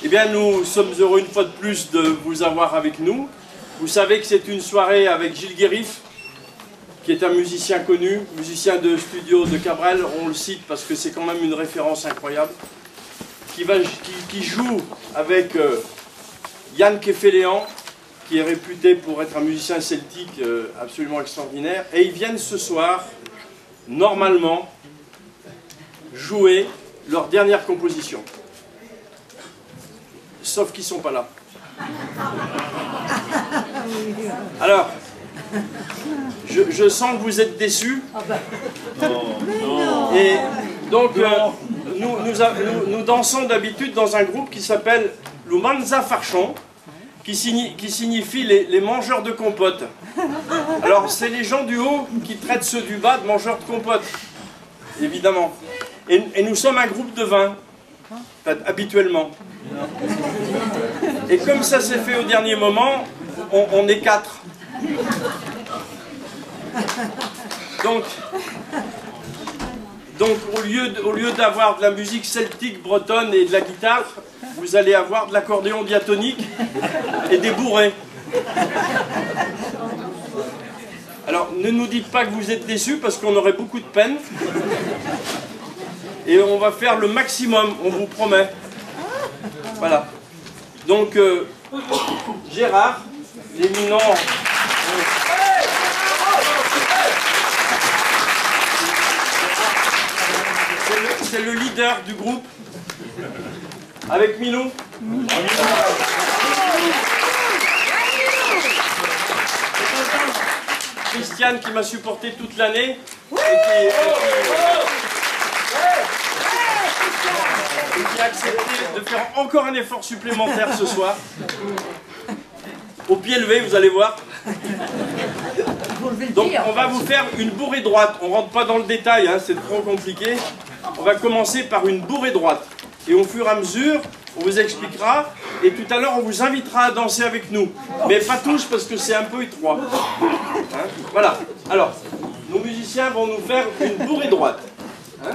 Eh bien, nous sommes heureux une fois de plus de vous avoir avec nous. Vous savez que c'est une soirée avec Gilles Guérif, qui est un musicien connu, musicien de studio de Cabrel. On le cite parce que c'est quand même une référence incroyable. Qui, joue avec euh, Yann Kefelean, qui est réputé pour être un musicien celtique euh, absolument extraordinaire. Et ils viennent ce soir, normalement, jouer leur dernière composition sauf qu'ils ne sont pas là. Alors, je, sens que vous êtes déçus. Et donc, euh, nous, nous, dansons d'habitude dans un groupe qui s'appelle l'Umanza Farchon, qui, signifie les, mangeurs de compote. Alors, c'est les gens du haut qui traitent ceux du bas de mangeurs de compote, évidemment. Et, et nous sommes un groupe de vin, habituellement. Et comme ça s'est fait au dernier moment, on, est quatre. Donc, donc au lieu, au lieu d'avoir de la musique celtique bretonne et de la guitare, vous allez avoir de l'accordéon diatonique et des bourrées. Alors ne nous dites pas que vous êtes déçus parce qu'on aurait beaucoup de peine. Et on va faire le maximum, on vous promet. Voilà. Donc, euh, Gérard, l'éminent. C'est le, leader du groupe. Avec Milou. Christiane qui m'a supporté toute l'année qui a accepté de faire encore un effort supplémentaire ce soir. Au pied levé, vous allez voir. Donc on va vous faire une bourrée droite. On rentre pas dans le détail, hein, c'est trop compliqué. On va commencer par une bourrée droite. Et au fur et à mesure, on vous expliquera. Et tout à l'heure, on vous invitera à danser avec nous. Mais pas tous parce que c'est un peu étroit. Hein, voilà. Alors, nos musiciens vont nous faire une bourrée droite. Hein